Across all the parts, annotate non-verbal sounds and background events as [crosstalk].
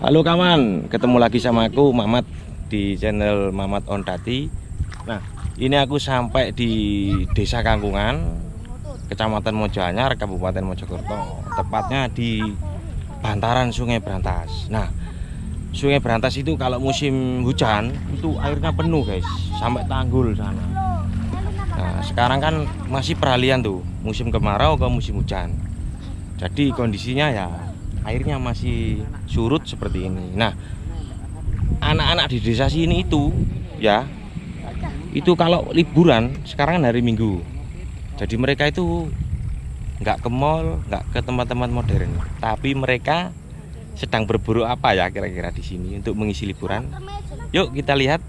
Halo kawan, ketemu lagi sama aku Mamat di channel Mamat On Tati. Nah, ini aku sampai di Desa Kangkungan, Kecamatan Mojanyar, Kabupaten Mojokerto. Tepatnya di bantaran Sungai Berantas. Nah, Sungai Berantas itu kalau musim hujan itu airnya penuh, guys, sampai tanggul sana. Nah, sekarang kan masih peralihan tuh, musim kemarau ke musim hujan. Jadi kondisinya ya airnya masih surut seperti ini. Nah, anak-anak di desa sini itu ya itu kalau liburan sekarang hari Minggu. Jadi mereka itu nggak ke mall, nggak ke tempat-tempat modern, tapi mereka sedang berburu apa ya kira-kira di sini untuk mengisi liburan. Yuk kita lihat.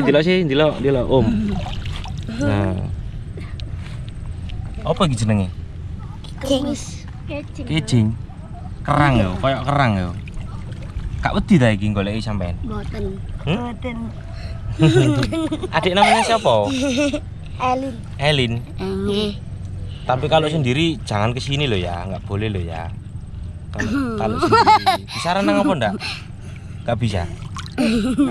Sih delok sih, delok, delok Om. Nah. Apa iki jenenge? Kings. Kicing. Kerang yo, koyo kerang yo. Kak wedi ta iki goleki sampean? Boten. Hmm? Boten. [laughs] Adik namanya siapa? Elin. Elin. Nggih. Tapi kalau sendiri jangan ke sini loh ya, nggak boleh loh ya. Kalau kalau sendiri bisa renang apa enggak? Nggak bisa.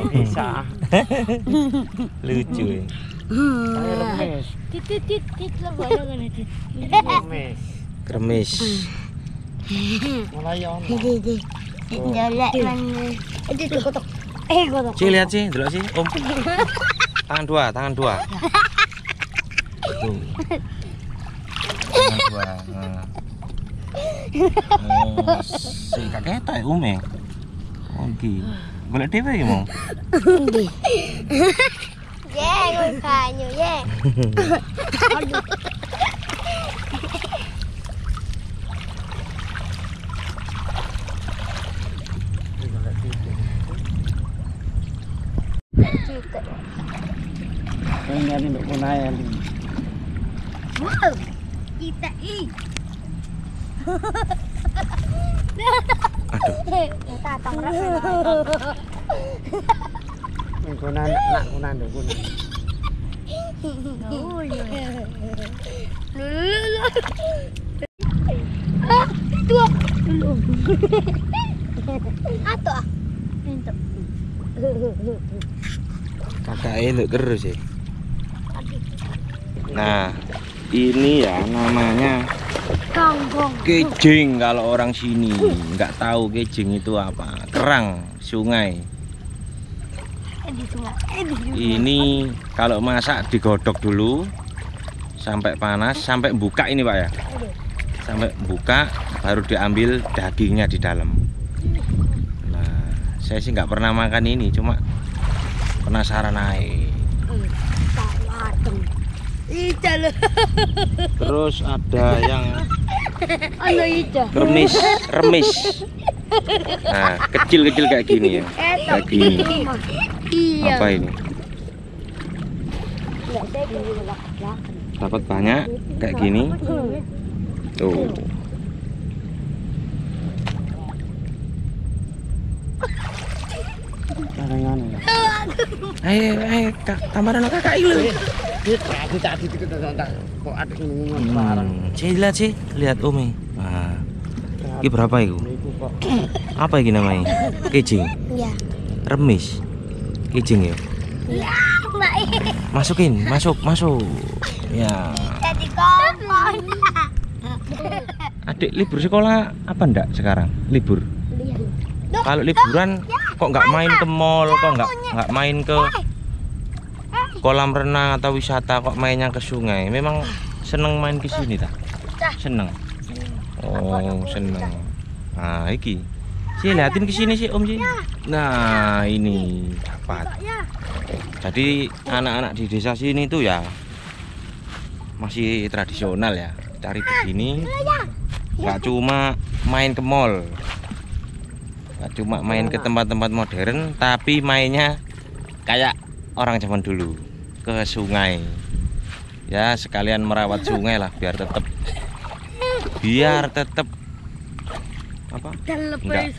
bisa [laughs] Lucu ya. Saya remes Tit tit tit tit lah boleh tit. remes Kremis. mulai ono Jalek mana? Itu tuh kotok. Eh kotok. Ci lihat sih, dulu sih, Om. [laughs] Tangan dua, tangan dua. Tuh. [laughs] Tangan dua. Oh, si kakek tak Om ya. Oh, iki. Golek TV mo? Hindi. Yeah, gulpa nyo, yeah. Pengen untuk punaya lagi. Wow, kita ini. Aduh. Nak Oh iya. Lulu. Ah. Lulu. Ah. Terus ya. Nah, ini ya namanya Gonggong. kejing kalau orang sini nggak tahu kejing itu apa. Kerang sungai. Eh. Eh sungai. Ini kalau masak digodok dulu sampai panas, sampai buka ini Pak ya. Sampai buka baru diambil dagingnya di dalam. Nah, saya sih nggak pernah makan ini, cuma penasaran aja. Ida lho. Terus ada yang Ano remis, remis. Nah, kecil-kecil kayak gini ya. Kayak gini. Iya. Apa ini? Dapat banyak kayak gini. Tuh. Ayo, ayo, kak, tambahan kakak itu. Tadi tadi itu tak tak kok ada ngomong barang. Hmm, lihat sih, lihat Umi. Nah, ini berapa itu? Apa ini namanya? Kejing, Iya. remis, kejing ya. Iya. Mbak. Masukin, masuk, masuk. Ya. Jadi kompon. Adik libur sekolah apa ndak sekarang? Libur. Kalau liburan kok nggak main ke mall, kok nggak nggak main ke kolam renang atau wisata, kok mainnya ke sungai? Memang seneng main ke sini tak? Seneng. Oh, seneng. Nah, iki. Sih liatin ke sini sih Om sih. Nah, ini dapat. Jadi anak-anak di desa sini tuh ya masih tradisional ya. Cari begini. Nggak cuma main ke mall. Nggak cuma main ke tempat-tempat modern, tapi mainnya kayak orang zaman dulu ke sungai. Ya sekalian merawat sungai lah biar tetap biar tetap apa? Dan Enggak.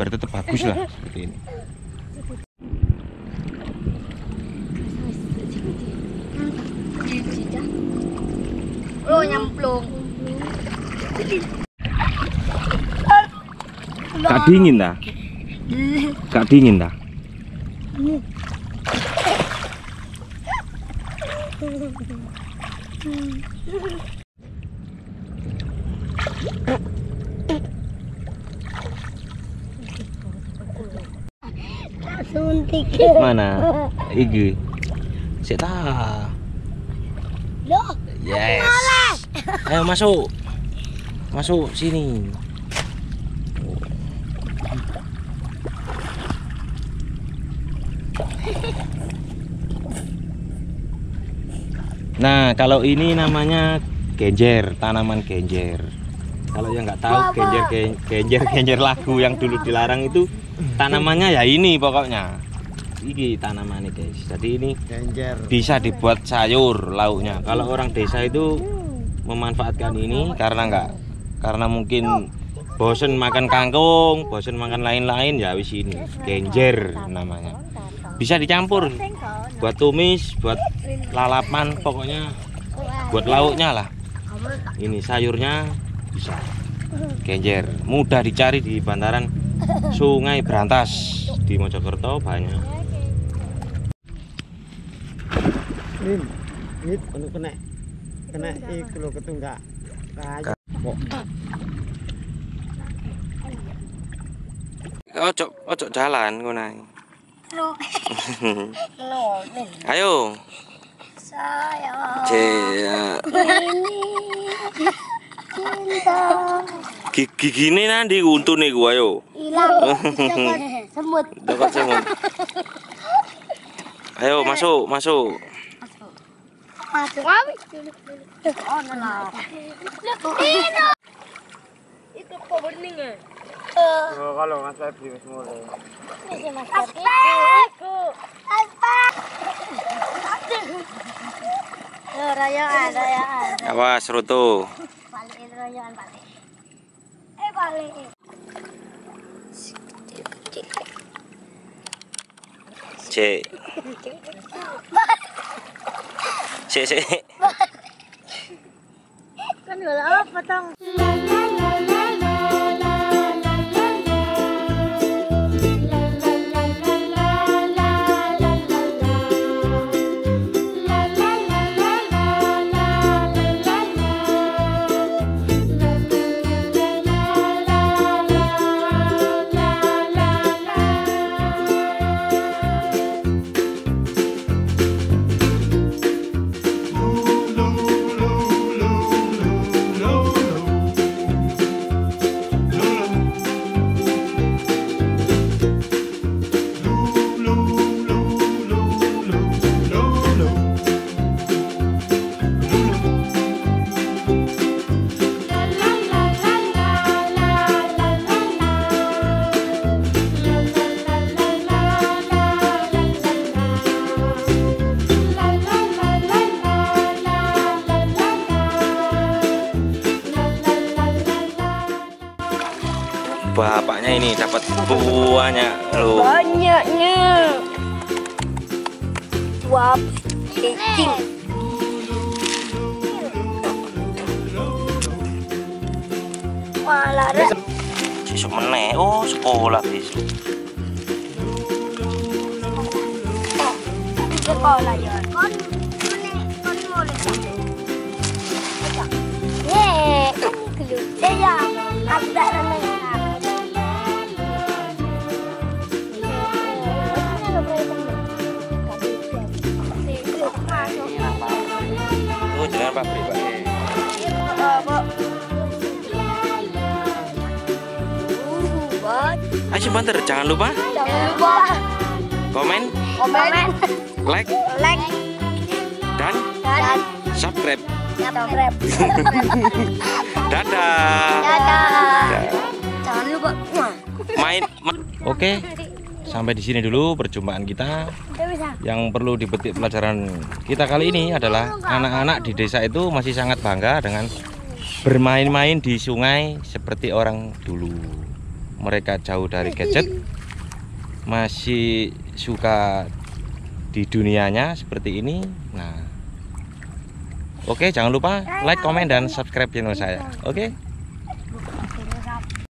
Biar tetap bagus lah seperti ini. Oh nyemplung. Gak dingin dah. Gak dingin dah. Suntik. Mana? Iki. Sik ta. Loh, Yes. Ayo masuk. Masuk sini. Nah, kalau ini namanya genjer, tanaman genjer. Kalau yang nggak tahu genjer gen- genjer genjer lagu yang dulu dilarang itu tanamannya ya ini pokoknya. Ini tanamannya guys. Jadi ini genjer. bisa dibuat sayur lauknya. Kalau orang desa itu memanfaatkan ini karena enggak karena mungkin bosen makan kangkung, bosen makan lain-lain ya wis ini genjer namanya. Bisa dicampur buat tumis, buat lalapan, pokoknya buat lauknya lah. Ini sayurnya bisa genjer, mudah dicari di bantaran Sungai Berantas di Mojokerto banyak. Hit untuk kena kena iku lho ketunggak. Ojo, ojo jalan ngono. Loh, [laughs] Ayo. saya Cek. ini cinta Gi- Gigine nanti untune ku ayo. hilang [laughs] Jangan semut. Dapat semut. Ayo masuk, masuk. Masuk. Ino. Itu kok bening ya? Oh, kalau Mas Febri wis mulai. Aspek. Aspek. Yo, rayaan, rayaan. Awas Roto. Balikin rayaan, balik. Eh, balik. Cek. Cek, cek. Kan gak apa, Tang? Ini dapat banyak loh. Banyaknya. Wap. Cicing. Malah ada. Sesuk meneh. Oh, sekolah besok. sekolah ya. Kon kon boleh Ye, saya ada namanya. Oh, jangan Pak Bri, Pak. Ayo sebentar, jangan lupa Jangan lupa komen, komen, like, like, dan dan subscribe. subscribe. [laughs] Dadah. Dadah. Jangan lupa. Main. ma- Oke, sampai di sini dulu perjumpaan kita. Yang perlu dipetik pelajaran kita kali ini adalah anak-anak di desa itu masih sangat bangga dengan bermain-main di sungai seperti orang dulu. Mereka jauh dari gadget, masih suka di dunianya seperti ini. Nah, oke jangan lupa like, komen dan subscribe channel saya. Oke.